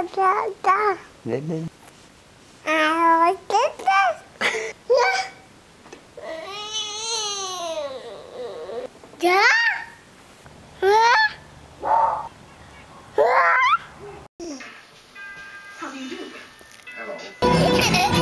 Baby. I like it. Yeah. Yeah. How do you do? Hello.